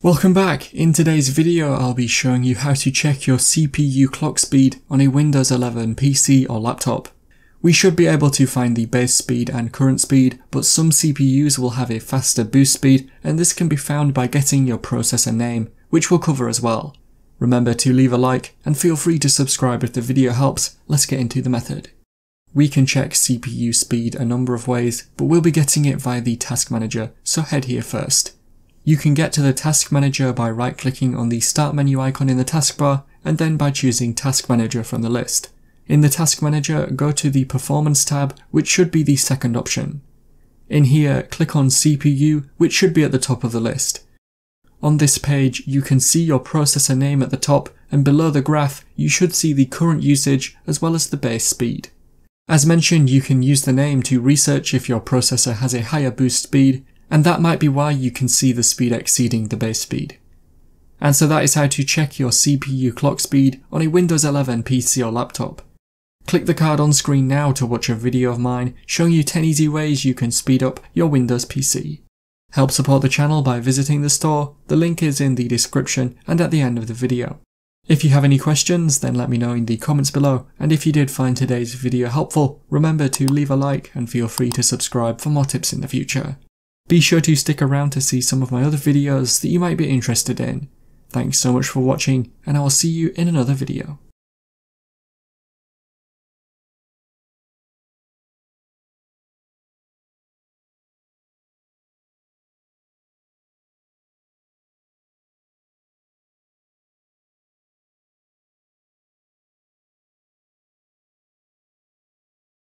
Welcome back. In today's video I'll be showing you how to check your CPU clock speed on a Windows 11 PC or laptop. We should be able to find the base speed and current speed, but some CPUs will have a faster boost speed and this can be found by getting your processor name, which we'll cover as well. Remember to leave a like and feel free to subscribe if the video helps. Let's get into the method. We can check CPU speed a number of ways, but we'll be getting it via the task manager, so head here first. You can get to the Task Manager by right clicking on the Start menu icon in the taskbar and then by choosing Task Manager from the list. In the Task Manager, go to the Performance tab, which should be the second option. In here, click on CPU, which should be at the top of the list. On this page, you can see your processor name at the top, and below the graph, you should see the current usage as well as the base speed. As mentioned, you can use the name to research if your processor has a higher boost speed, and that might be why you can see the speed exceeding the base speed. And so that is how to check your CPU clock speed on a Windows 11 PC or laptop. Click the card on screen now to watch a video of mine showing you 10 easy ways you can speed up your Windows PC. Help support the channel by visiting the store, the link is in the description and at the end of the video. If you have any questions, then let me know in the comments below, and if you did find today's video helpful, remember to leave a like and feel free to subscribe for more tips in the future. Be sure to stick around to see some of my other videos that you might be interested in. Thanks so much for watching, and I will see you in another video.